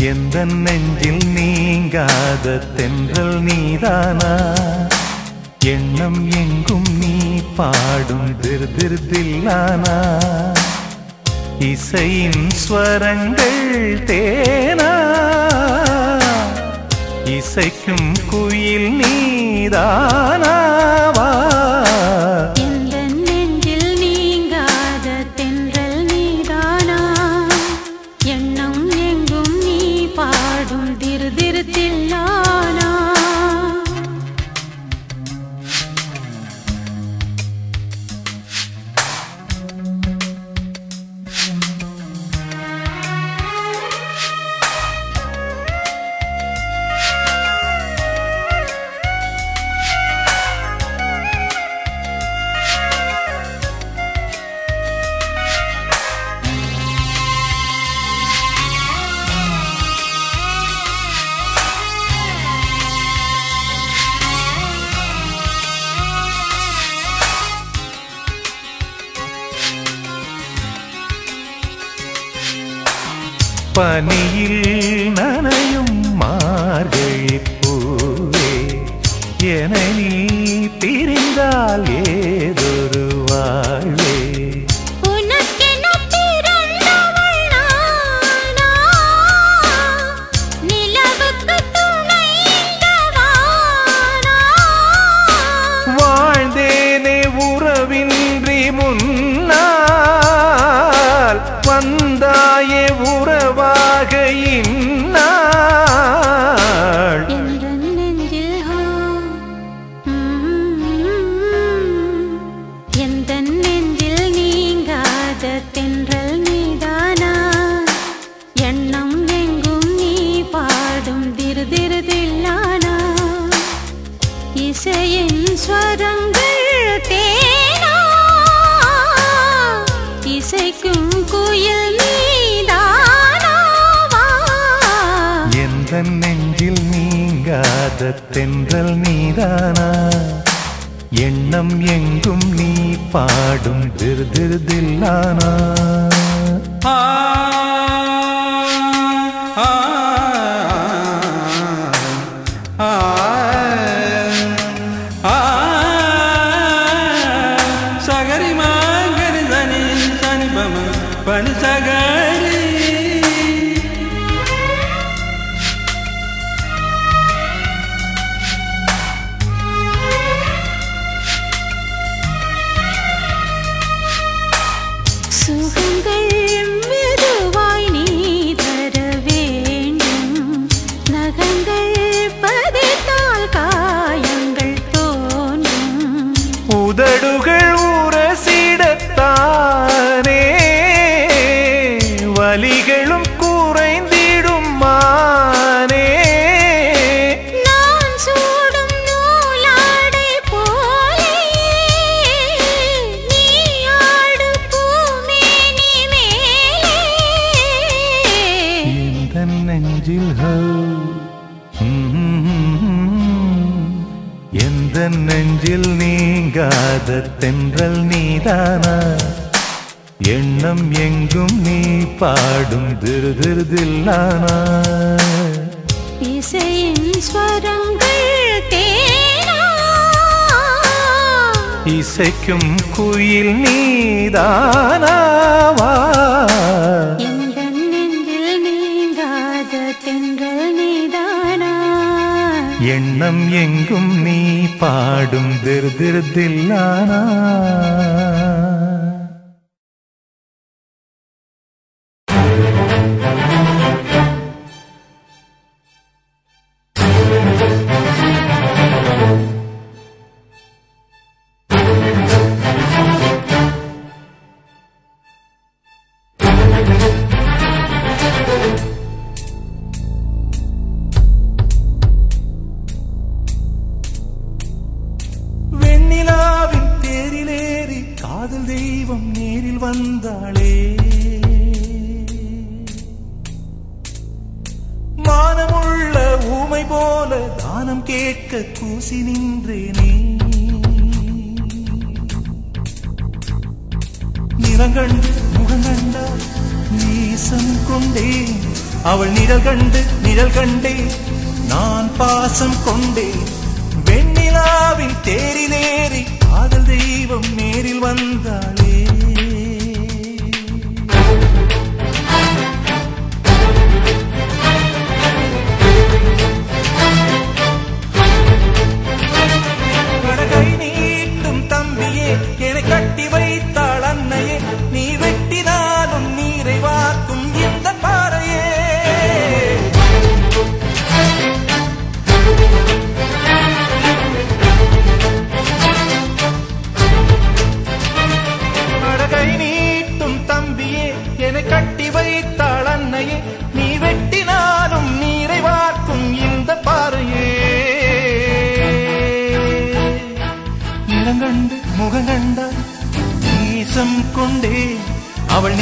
எந்த நெஞ்சில் நீங்காத தென்றல் நீதானா? எண்ணம் எங்கும் நீ பாடும் திர் திருதில்லானா இசையின் ஸ்வரங்கள் தேனா? இசைக்கும் குயில் நீதானாவா? பனியில் நனையும் மார்கழி பூவே என உள்ளம் எங்கும் நீ பாடும். திரு திரு தென்றல் நீதானா? எண்ணம் எங்கும் நீ பாடும் திரு திருதில்லானா இசையின் ஸ்வரங்கள் இசைக்கும் குயில் நீதானாவா? எண்ணம் எங்கும் நீ பாடும் திருதிருதில்லானா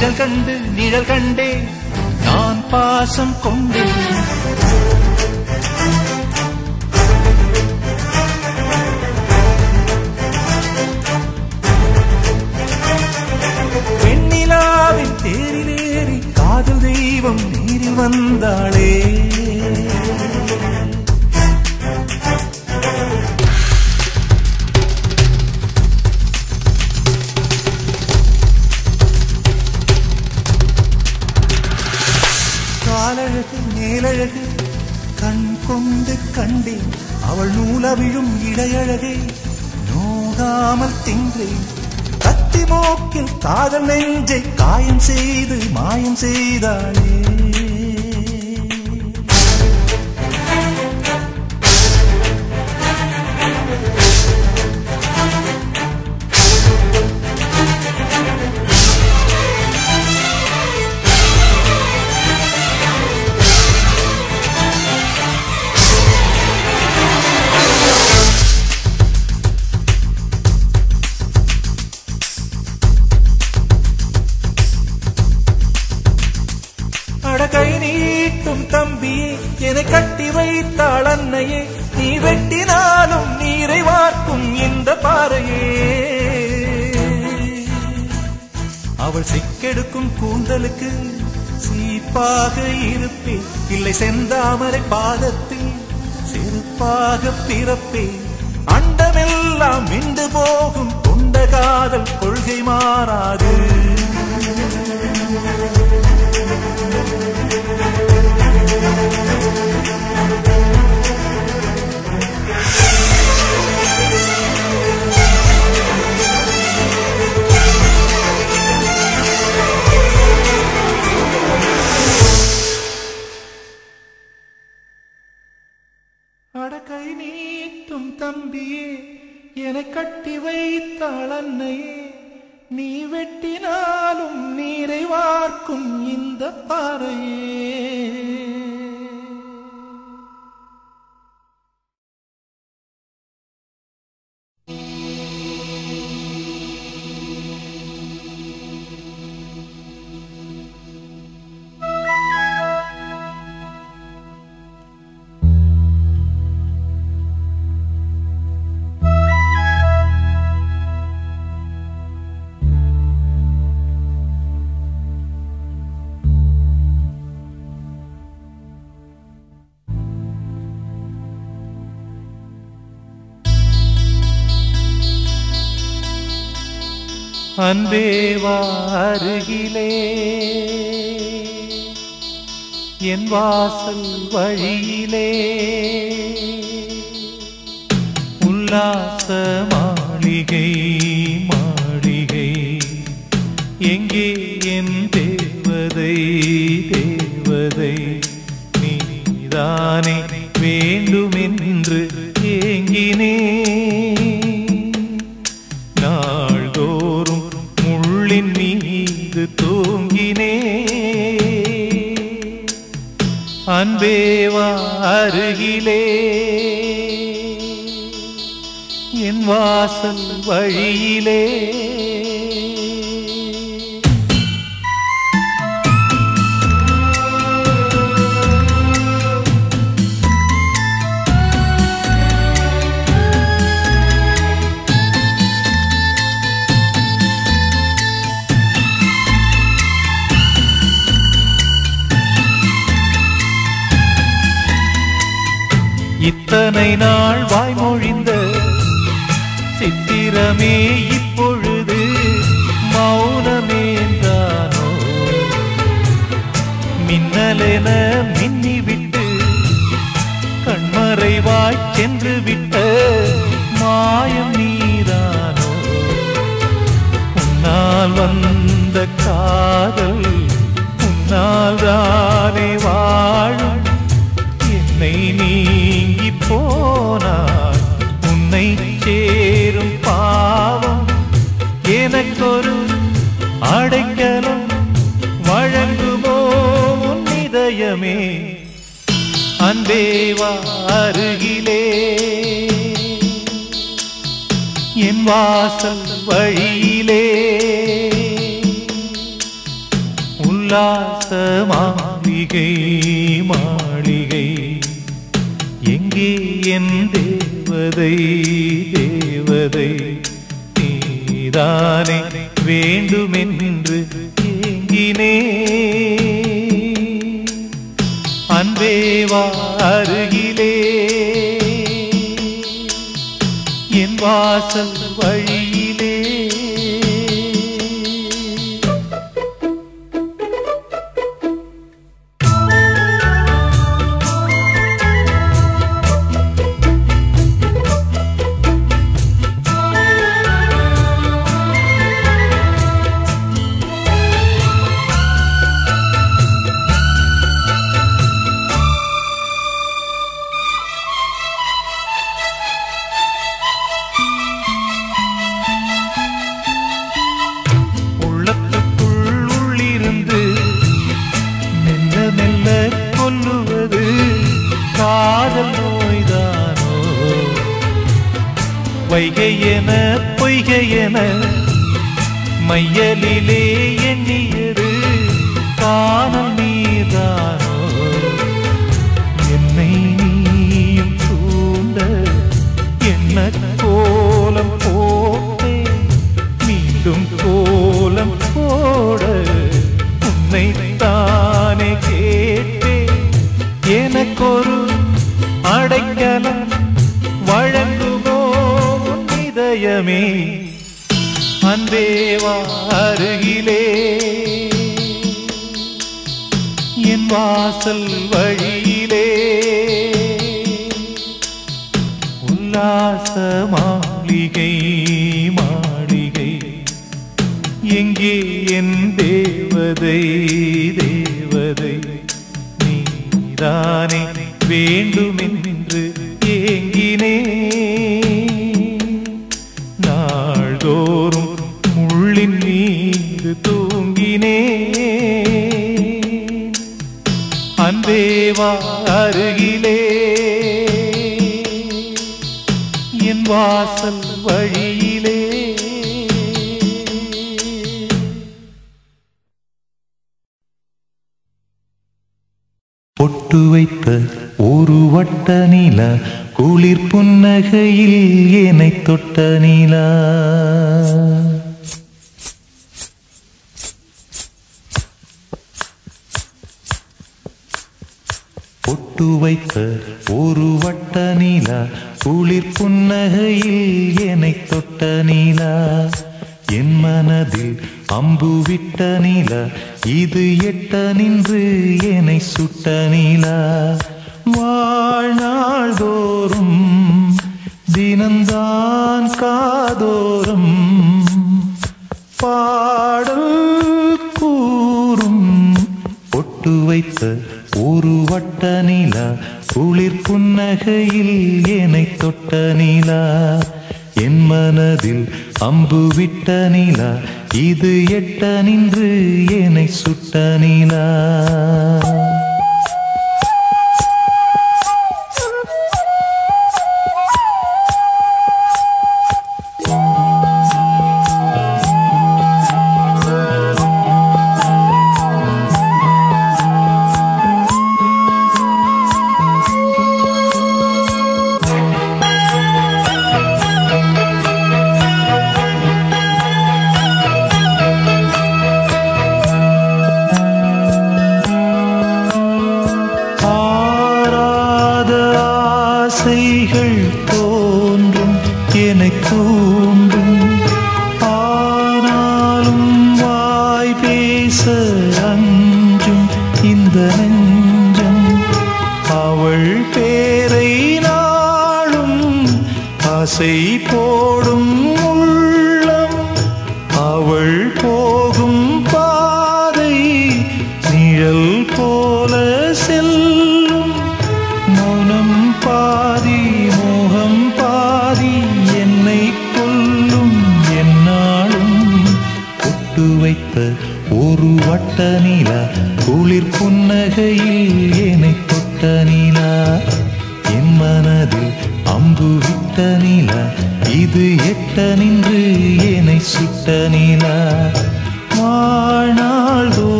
நிழல் கண்டு நிழல் கண்டே நான் பாசம் கொண்டேன். வாழ பிறப்பேன் அன்பே வாருகிலே. என் வாசல் வழியிலே. உல்லாச மாளிகை அன்பேவா அருகிலே. என் வாசல் வழியிலே. இத்தனை நாள் வாய்மொழிந்த சித்திரமே இப்பொழுது மௌனமேந்தானோ? மின்னலென மின்னிவிட்டு கண்மறைவாய் சென்று விட்ட மாயம் நீதானோ? உன்னால் வந்த காதல் தேவா அருகிலே. என் வாசல் வழியிலே. உல்லாச மாளிகை மாளிகை. எங்கே என் தேவதை தேவதை? நீதானே வேண்டுமென்று ஏங்கினே அன்பேவா வாசல் தேவதை நீதானே வேண்டுமென்று ஏங்கினே. நாள்தோறும் முள்ளின் மீது தூங்கினே. அன்பேவா அருகிலே என் வாசல் போட்டு வைத்த ஒரு வட்ட நிலா குளிர் புன்னகையில் என்னை தொட்ட நிலா. பொட்டு வைத்த ஒரு வட்ட நிலா குளிர் புன்னகையில் என்னை தொட்ட நிலா. என் மனதில் அம்பு விட்ட நிலா இது எட்ட நின்று என்னை சுட்ட நிலா. வாழ்நாள் தோறும் தினந்தான் காதோறும் பாடல் கூறும் ஒட்டு வைத்த ஒரு வட்ட நிலா குளிர் புன்னகையில் என்னை தொட்ட நிலா. என் மனதில் அம்பு விட்ட நிலா இது எட்ட நின்று என்னை சுட்ட நிலா.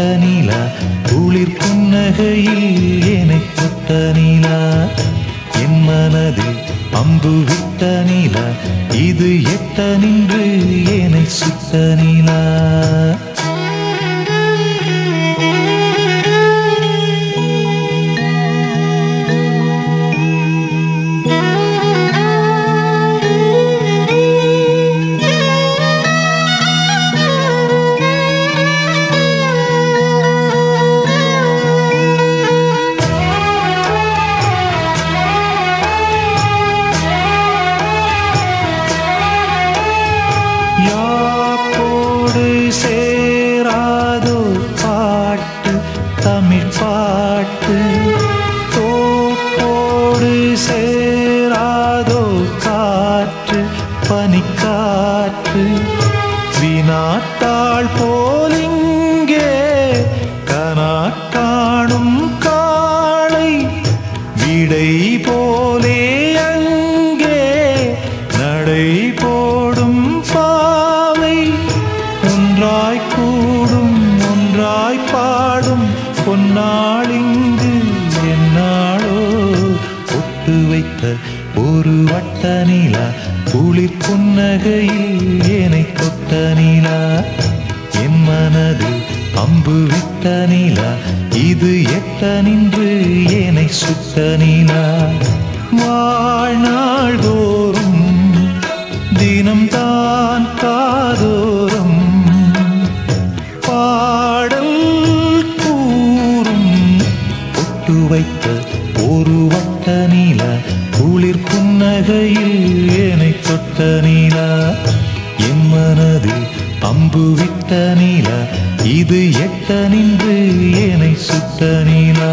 ஒரு வட்ட குளிர் புன்னகையில் என்னை தொட்ட நீலா என் மனதில் அம்பு விட்ட நீலா இது எட்ட நின்று என்னை சுட்ட நீலா ஒட்டு வைத்த ஒரு வட்ட நீலா குளிர் புன்னகையில் ஏனை தொட்ட நீலா. என் மனது அம்பு விட்ட நீலா இது எட்ட நின்று ஏனை சுட்ட நீலா. வாழ்நாள் தோறும் தினம்தான் காதோறும் பாடல் கூறும் ஒட்டு வைத்த ஒரு வட்ட நிலா குளிர் புன்னகையில் என்னை தொட்ட நிலா. என் மனதில் அம்பு விட்ட நிலா இது எட்ட நின்று என்னை சுட்ட நீலா.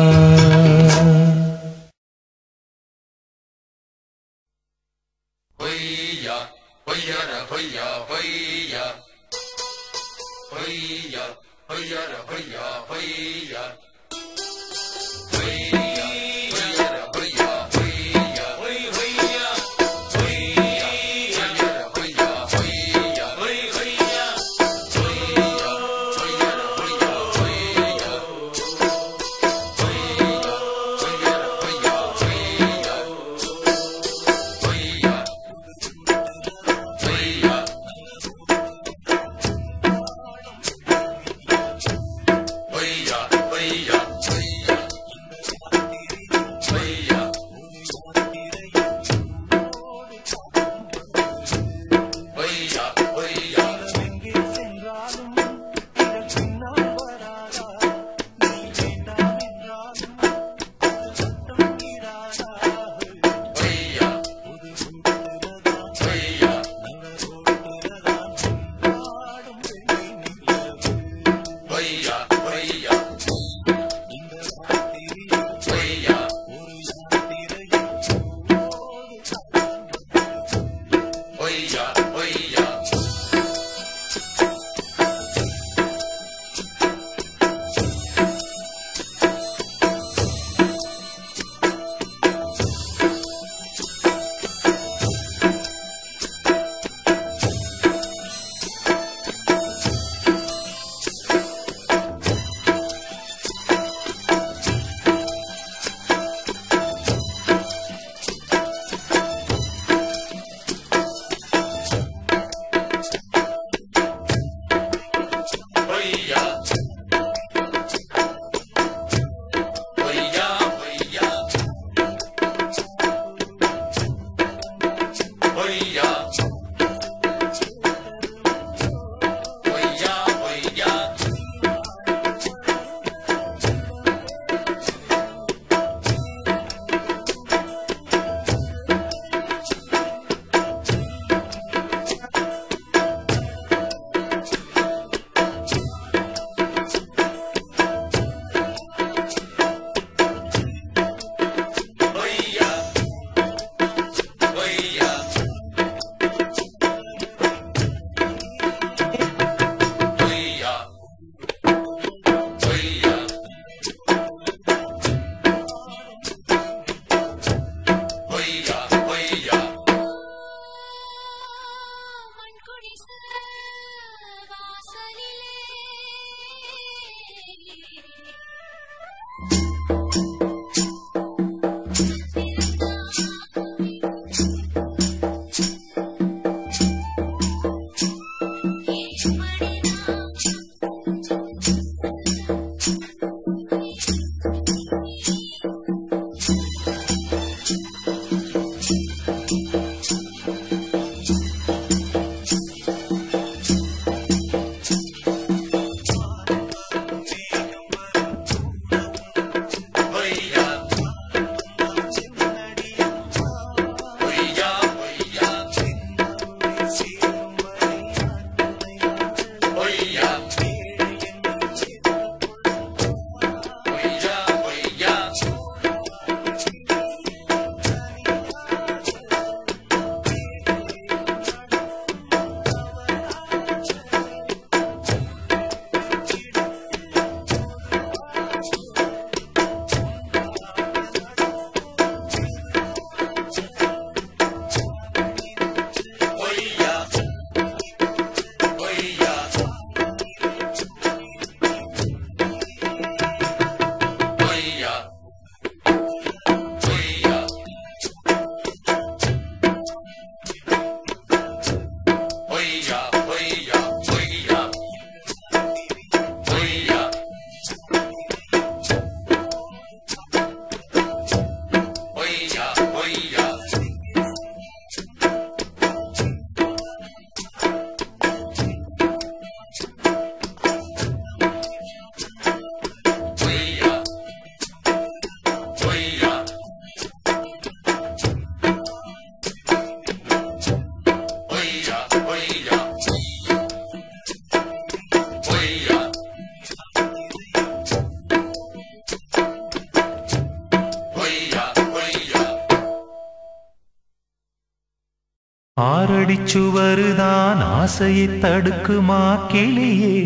சுவருதான் ஆசையை தடுக்குமா கிளியே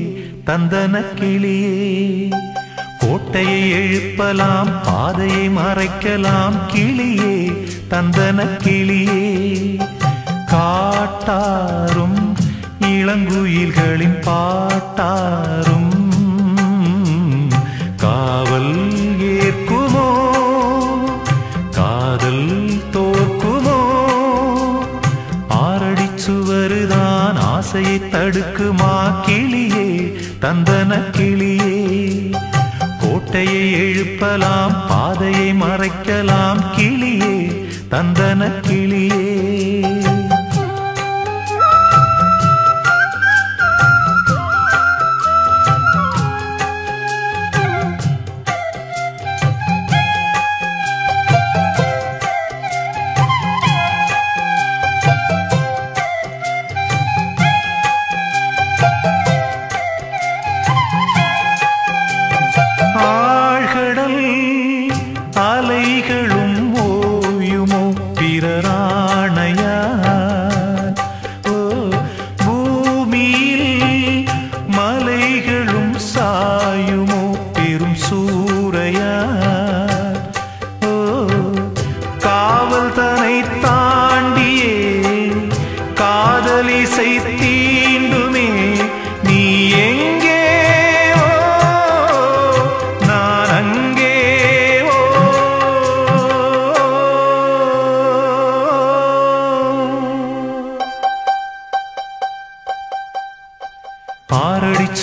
தந்தன கிளியே. கோட்டையை எழுப்பலாம் பாதையை மறைக்கலாம் கிளியே தந்தன கிளியே. காட்டாரும் இளங்குயில்களின் பாட்டாரும் தடுக்குமா கிளியே தந்தன கிளியே. கோட்டையை எழுப்பலாம் பாதையை மறைக்கலாம் கிளியே தந்தன கிளியே.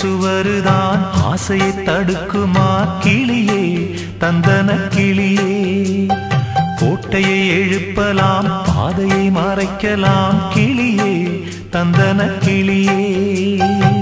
சுவருதான் ஆசையை தடுக்குமா? கிளியே தந்தன கிளியே. கோட்டையை எழுப்பலாம் பாதையை மறைக்கலாம். கிளியே தந்தன கிளியே.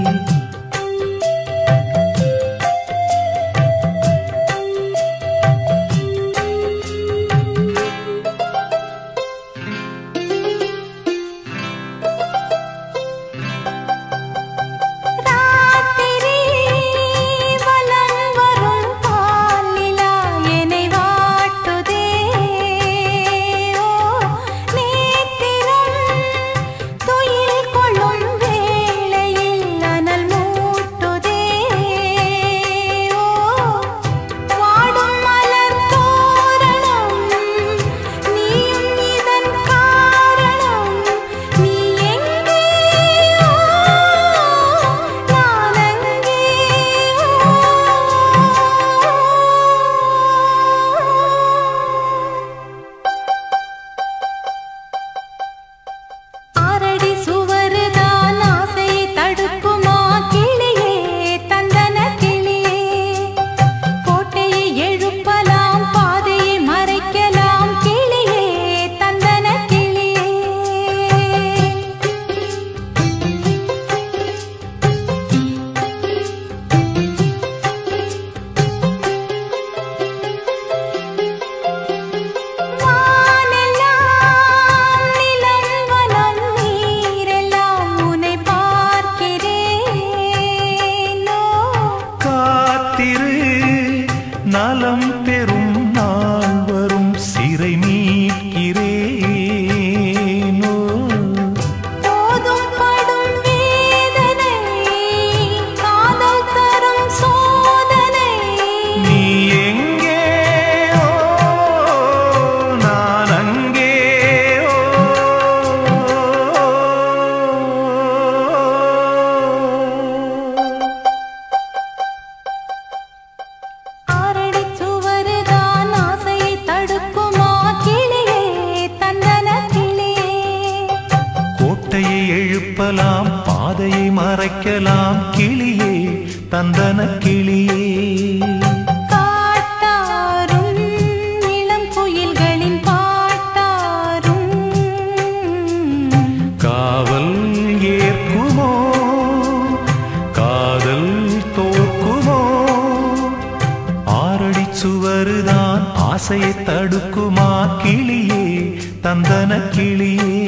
கிளியே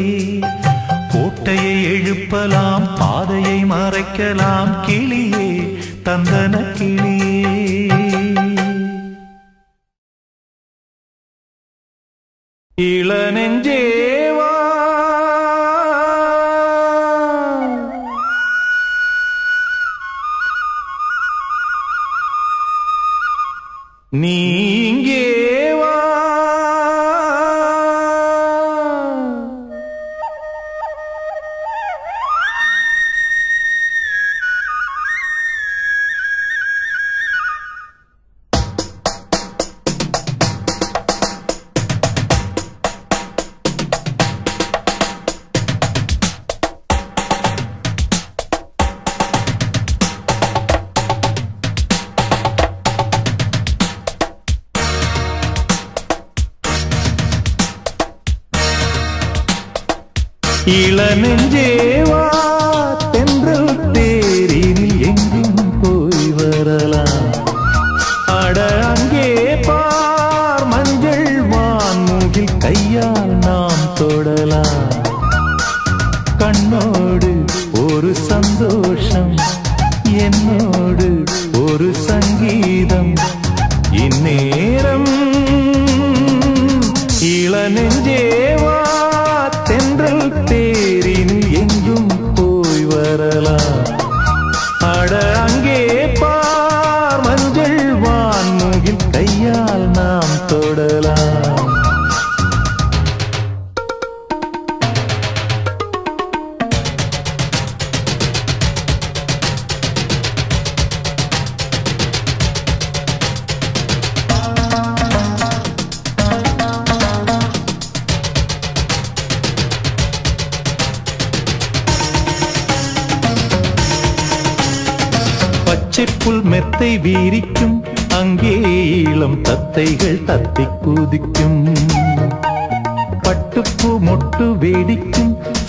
கோட்டையை எழுப்பலாம் பாதையை மறைக்கலாம் கிளியே தந்தன கிளியே. இளநெஞ்சே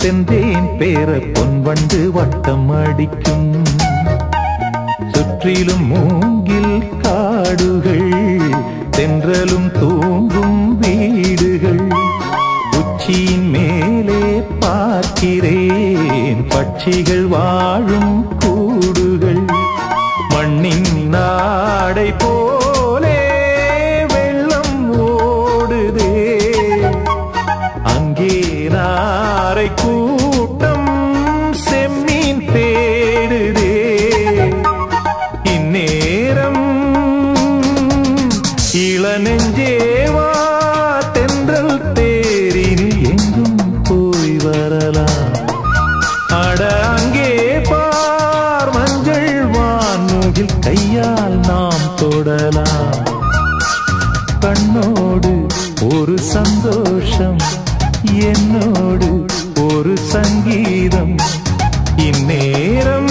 சென்றேன். பேர பொன் வண்டு வட்டம் அடிக்கும். சுற்றிலும் மூங்கில் காடுகள் தென்றலும் தூங்கும் வீடுகள். உச்சியின் மேலே பார்க்கிறேன். பட்சிகள் கையால் நாம் தொடலாம். கண்ணோடு ஒரு சந்தோஷம் என்னோடு ஒரு சங்கீதம். இந்நேரம்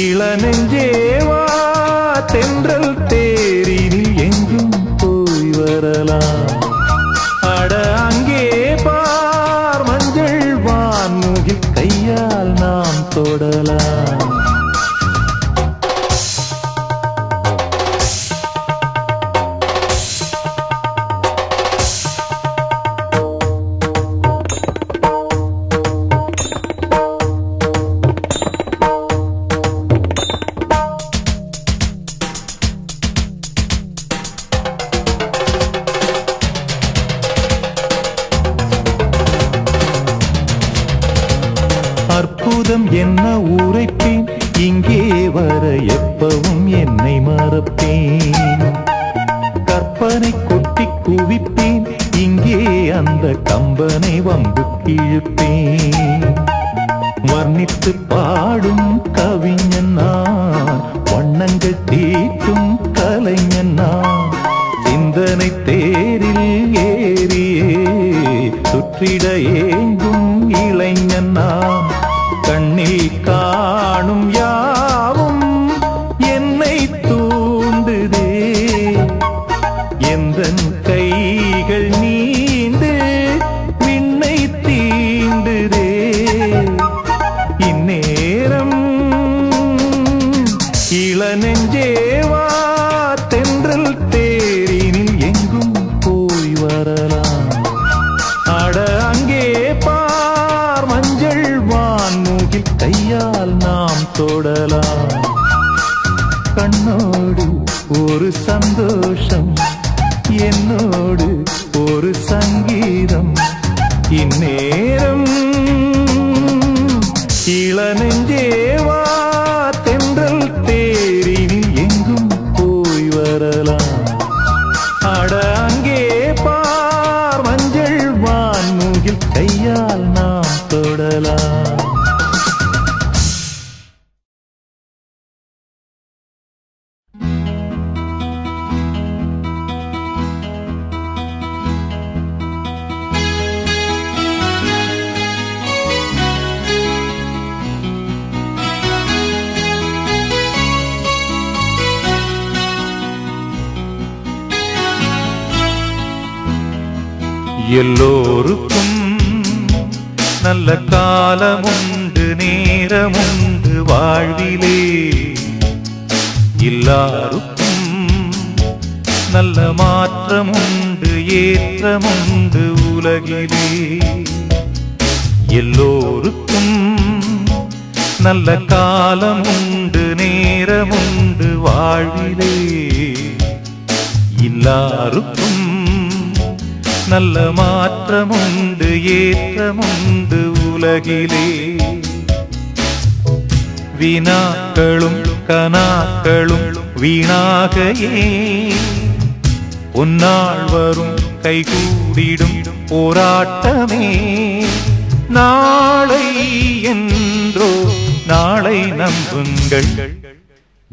இளநெஞ்சேவா தென்றல் ஏங்கும் இளைஞன் நான். நல்ல காலமுண்டு நேரமுண்டு வாழ்விலே. எல்லாருக்கும் நல்ல மாற்றமுண்டு ஏற்றமுண்டு உலகிலே. எல்லோருக்கும் நல்ல காலமுண்டு நேரமுண்டு வாழ்விலே. எல்லாருக்கும் நல்ல மாற்றமுண்டு ஏற்றமுண்டு உலகிலே. வினாக்களும் கனாக்களும் வீணாகையே. உன்னாள் வரும் கைகூடிடும் போராட்டமே. நாளை என்றோ நாளை நம்புங்கள்.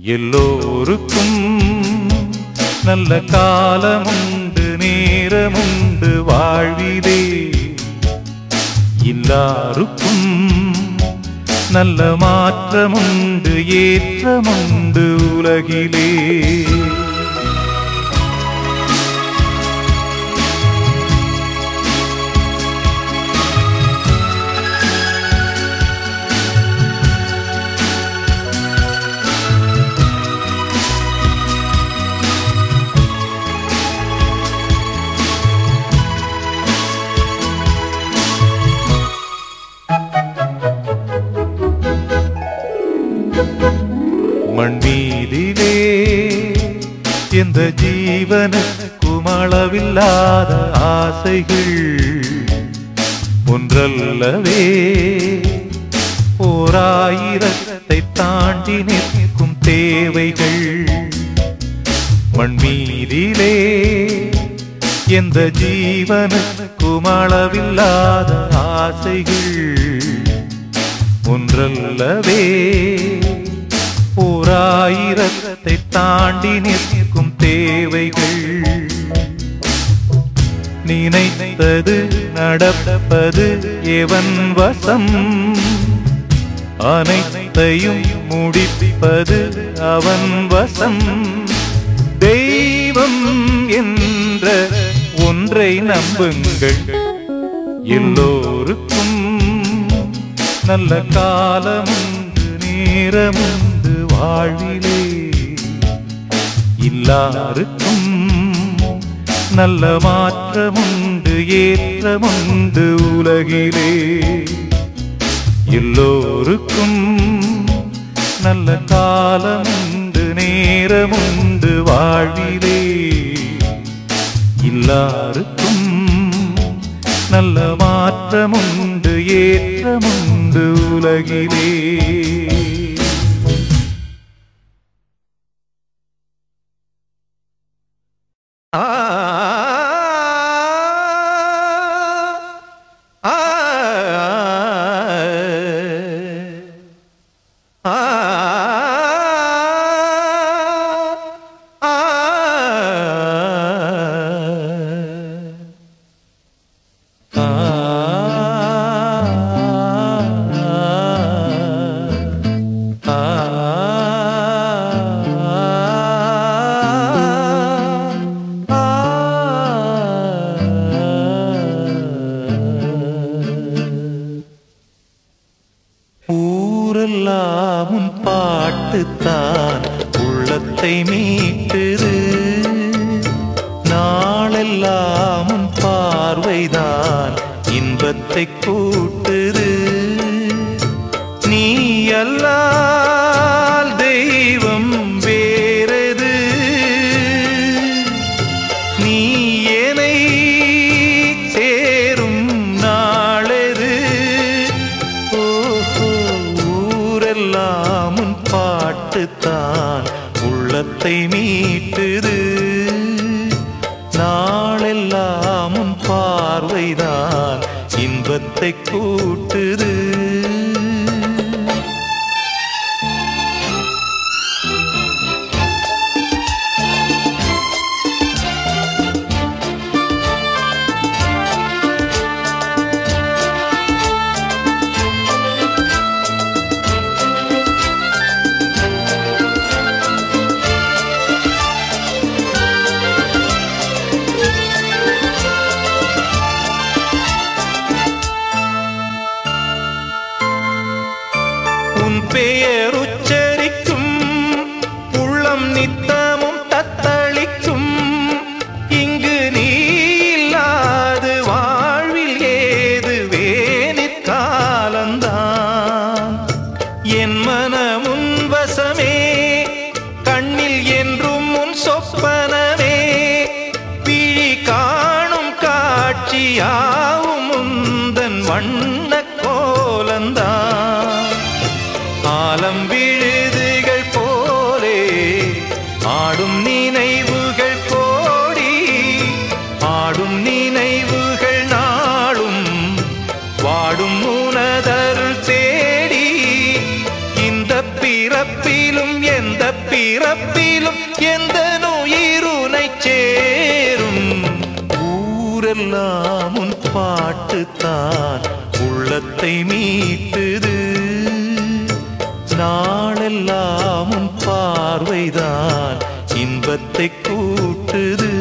எல்லோருக்கும் நல்ல காலமும் நேரமுண்டு வாழ்விதே எல்லாருக்கும் நல்ல மாற்றமுண்டு ஏற்றமுண்டு உலகிலே. இந்த ஜீவனுக்கும் குமளவில்லாத ஆசைகள் ஒன்றல்லவே. ஓராயிரத்தை தாண்டி நிற்கும் தேவைகள் மண்மீதிலே. எந்த ஜீவனுக்கும் அளவில்லாத ஆசைகள் ஒன்றல்லவே. ஓராயிரத்தை தாண்டி நிற்கும் தேவைகள். நினைத்தது நடப்பது எவன் வசம்? அனைத்தையும் முடிப்பது அவன் வசம். தெய்வம் என்ற ஒன்றை நம்புங்கள். எல்லோருக்கும் நல்ல காலம் நேரமும் வாழ்விலே எல்லாருக்கும் நல்ல மாற்றமுண்டு ஏற்றமுண்டு உலகிலே. எல்லோருக்கும் நல்ல காலமுண்டு நேரமுண்டு வாழ்விலே. எல்லாருக்கும் நல்ல மாற்றமுண்டு ஏற்றமுண்டு உலகிலே. மீட்டுது நாளெல்லாம் உன் பார்வைதான் இன்பத்தை கூட்டுது.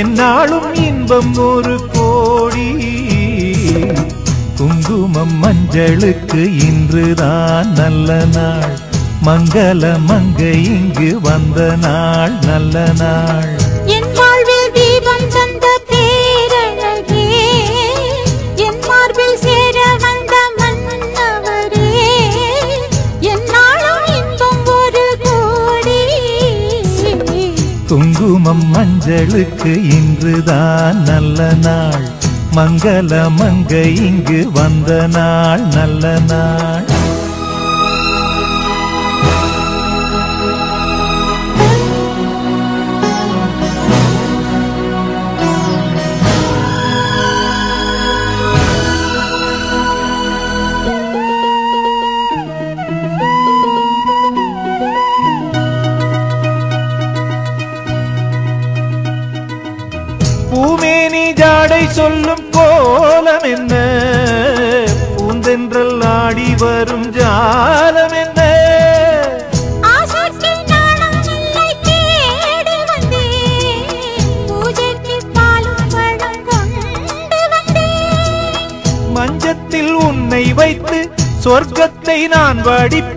என்னாலும் இன்பம் ஒரு கோடி. குங்குமம் மஞ்சளுக்கு இன்றுதான் நல்ல நாள். மங்கள மங்கை இங்கு வந்த நாள் நல்ல நாள். குங்குமம் மஞ்சளுக்கு இன்றுதான் நல்ல நாள். மங்கள மங்கை இங்கு வந்த நாள் நல்ல நாள். சொல்லும் கோலம் என்ன? பூந்தென்றல் ஆடி வரும் ஜாலம் என்ன? மஞ்சத்தில் உன்னை வைத்து சொர்க்கத்தை நான் வடிப்பேன்.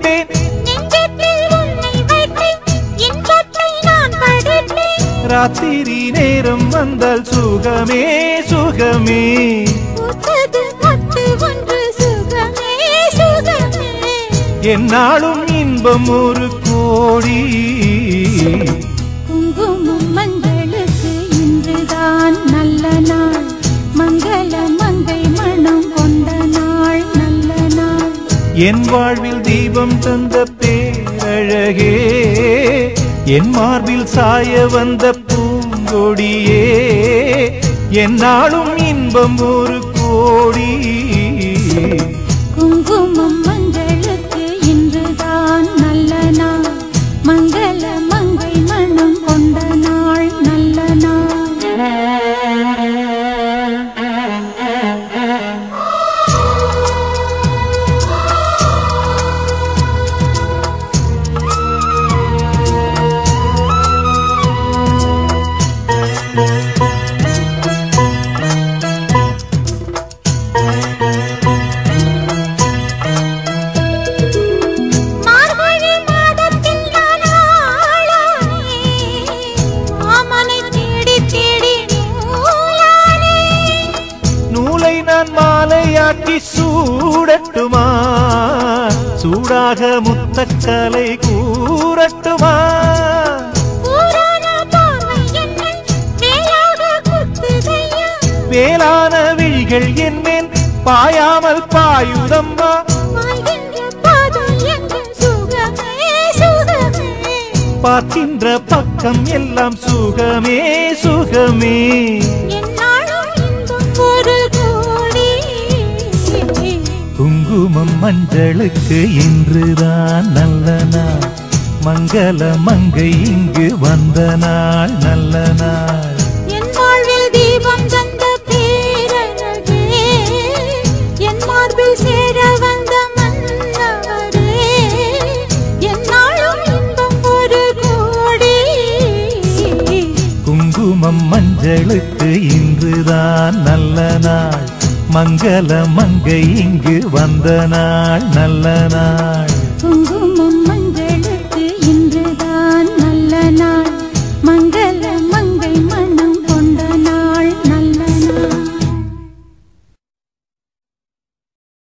ராத்திரி நேரம் வந்தால் சுகமே சுகமே. என்னாலும் இன்பம் ஒரு கோடி. குங்குமம் மங்களுக்கு இன்றுதான் நல்ல நாள். மங்கள மங்கை மனம் கொண்ட நாள் நல்ல நாள். என் வாழ்வில் தீபம் தந்த பேரழகே என் மார்பில் சாய வந்த கொடியே என்னாலும் இன்பம் ஒரு கோடி. சூடாக முத்தக்கலை கூறட்டுமா வேளான விழிகள் என்மேல் பாயாமல் பாயுதம்மா. பார்க்கின்ற பக்கம் எல்லாம் சுகமே சுகமே. குங்குமம் மஞ்சளுக்கு இன்றுதான் நல்ல நாள். மங்கள மங்கை இங்கு வந்த நாள் நல்ல நாள். குங்குமம் மஞ்சளுக்கு இன்றுதான் நல்ல நாள். மங்கள மங்கை இங்கு வந்த நாள் நல்ல நாள்.